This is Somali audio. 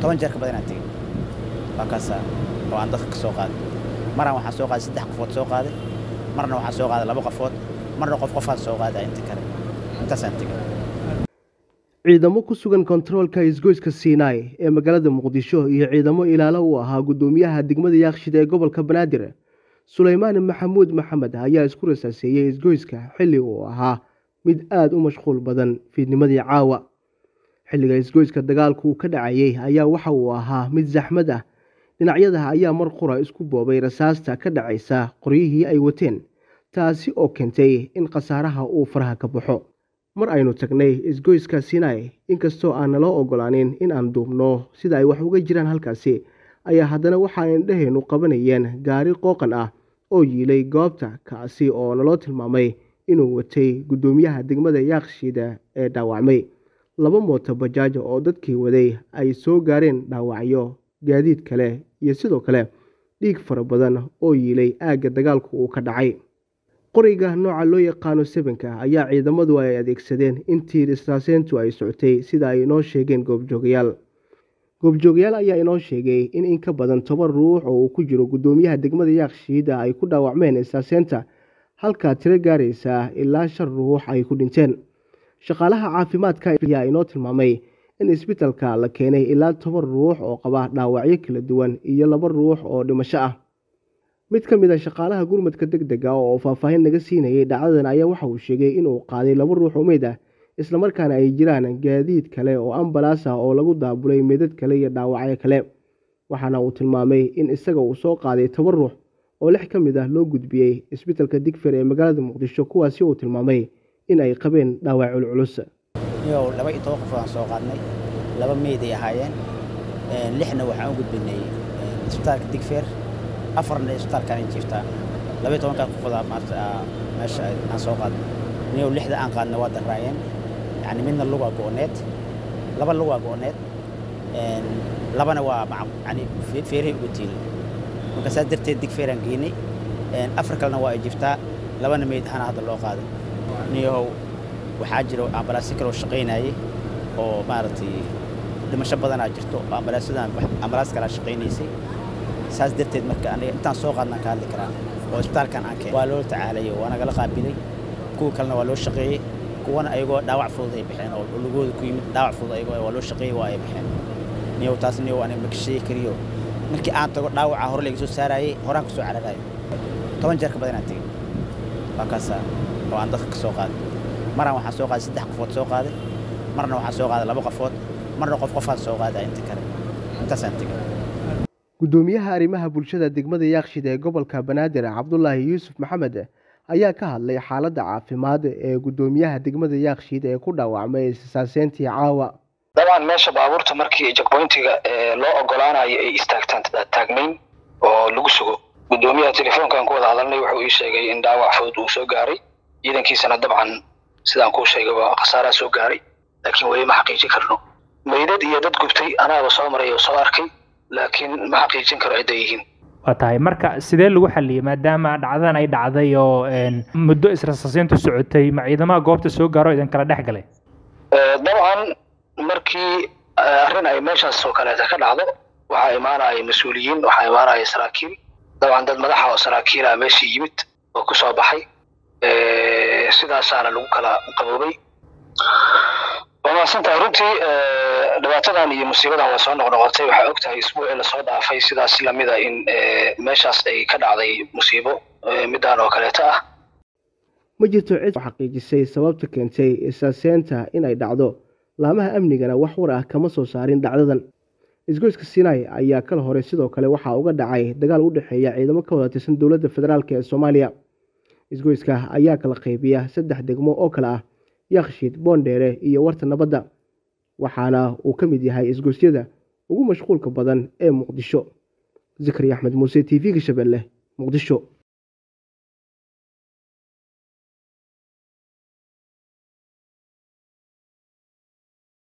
toban jeer ka badan waa kaasaa oo aan dadka ka qaaday maraan waxaan soo qaaday saddex qofood soo qaaday marna waxaan soo qaaday laba qofood. Marna qof qofaan soo qaaday inta kale. Intaasaan tegey ciidamo ku sugan kontaroolka isgoyska siinaai ee magaalada muqdisho iyo ciidamo ilaalo u ahaa guddoomiyaha degmada yaakshid ee gobolka banaadir. Suleymaan maxamuud maxamed ayaa isku rasaaseeyey isgoyska xilli uu ahaa. Mid aada u mashquul badan fiidnimadii caawa xilliga isgoyska dagaalku ka dhacayey ayaa waxa uu ahaa mid saxmad ah. Dhinacyada ayaa mar qura isku boobay rasaasta ka dhacaysa qoryihii ay wateen taasi oo keentay in khasaaraha uu faraha ka baxo. Mar aynu tagnay isgoyska sinai inkastoo aan naloo ogolaanin in aan duubno sida ay wax uga jiraan halkaasi ayaa haddana waxaa indhaheennu qabanayeen gaari qooqan ah oo yiilay goobta kaasi oo naloo tilmaamay inuu watay guddoomiyaha degmada yaaqshiida ee dhaawacmay laba mooto bajaaja oo dadkii waday ay soo gaareen dhaawacyo gaadiid kale iyo sidoo kale dhiig fara badan oo yiilay aagga dagaalku uu ka dhacay. Qoriga nooca loo yaqaano sebenka ayaa ciidamadu ay adeegsadeen intii israaseentu ay socotay sida ay inoo sheegeen goobjoogayaal goobjoogayaal ayaa inoo sheegay in in ka badan toban ruux oo uu ku jiro guddoomiyaha degmada yaaqshiida ay ku dhaawacmeen israaseenta halkaa tiro gaaraysa ilaa shan ruux ay ku dhinteen shaqaalaha caafimaadka ayaa inoo tilmaamay in isbitalka la keenay ilaa toban ruux oo qaba dhaawacyo kala duwan iyo laba ruux oo dhimasho ah. Mid ka mid a shaqaalaha gurmadka deg dega oo faahfaahin naga siinayay dhacdadan ayaa waxa uu sheegay inuu qaaday laba ruux oo meyd ah islamarkaana ay jiraan gaadiid kale oo ambalaas ah oo lagu daabulay meydad kale iyo dhaawacyo kale. Waxaana uu tilmaamay in isaga uu soo qaaday toban ruux oo lix ka mid ah loo gudbiyey isbitalka digfer ee magaalada muqdisho kuwaasi uu tilmaamay in ay qabeen dhaawac culculus. Yow laba iyo toban qofood aan soo qaadnay. Laba meeday ahaayeen. Lixna waxaan u gudbinay isbitaalka digfer afarna isbitaalkaan ay jiiftaa laba iyo tobankaa qofoodaa maarta meesha aan soo qaadnay. Niyow lixda aan qaadnay waa daraayeen yacni midna lugaa go'oneed. Laba lugaa go'oneed. Labana waa yani feerahay uga tiilay marka saas darteed digfeeraan geynay afar kalena waa ay jiiftaa labana meyd ahaana hadda loo qaaday ambalaas kalaa shaqaynaysay saas darteed marka aniga intaan soo qaadnaan ka hadli karaa oo isbitaalkan aan keen waa loola tacaalay waa nagala qaabilay kuwa kalena waa loo shaqeeyey kuwana ayagoo dhaawac fudud ay baxeen oo lugooda ku yimid dhaawac fudud ayagoo waa loo shaqeeyey waa ay baxeen niyow taas niyow aniga maka sheegi kariyo markii aan tago dhaawaca hore laga soo saarayey horaan ka soo cararayo toban jeer ka badan inaan tegey waa kaasaa oo aan dadka ka soo qaaday maraan waxaan soo qaaday saddex qofood soo qaaday marna waxaan soo qaaday laba qofood marna qof qofaan soo qaaday inta kale. Intaasaan tegey guddoomiyaha arrimaha bulshada degmada yaakshid ee gobolka banaadir cabdulaahi yuusuf maxamed ayaa ka hadlay xaaladda caafimaad ee guddoomiyaha degmada yaakshid ee ku dhaawacmay isasaaseyntii caawa. Dabcan meesha baabuurta markii jagboyntiga loo ogolaanayo ay istaagtaan taagnayn oo lagu sugo. Guddoomiyaha telefoonkan ku wada hadalnay wuxuu ii sheegay in dhaawac fudud uu soo gaaray ciidankiisana dabcan sidaan kuu sheegay waa khasaaraa soo gaaray. Laakiin weli ma xaqiijin karno. Meydad iyo dad gubtay anaaba soo maray oo soo arkay laakiin ma xaqiijin karo cidday yihiin. Waa tahay. Marka sidee lagu xaliyey maadaama dhacdadan ay dhacday oo muddo israsaasiintu socotay ma ciidamaha goobta soo gaaro idin kala dhex galay? Dabcan markii arrin ay meeshaas oo kaleeta ka dhacdo waxaa imaanaya mas'uuliyiin waxaa imaanaya saraakiil. Dabcan dad madaxa oo saraakiila meeshii yimid oo ku soo baxay sidaasaana lagu kala qaboobay. Waa mahadsantahay runtii dhibaatadan iyo musiibadan waa soo noqnoqotay. Waxaa og tahay isbuucii la soo dhaafay. Sidaas lamida in meeshaas ay ka dhacday musiibo midaan oo kaleeta ah. Ma jirto cid xaqiijisay sababta keentay isaaseenta inay dhacdo. Laamaha amnigana wax war ah kama soo saarin dhacdadan. Isgoyska sinai ayaa kala hore sidoo kale waxaa uga dhacay. Dagaal u dhexeeya ciidamo ka wada tirsan dowladda federaalk ee soomaaliya isgoyska ayaa kala qaybiya saddex degmo oo kale ah yakshiid boondheere iyo warta nabadda. Waxaana uu ka mid yahay isgoysyada ugu mashquulka badan ee muqdisho. Zikri axmed muuse t v-ga shabeelle muqdisho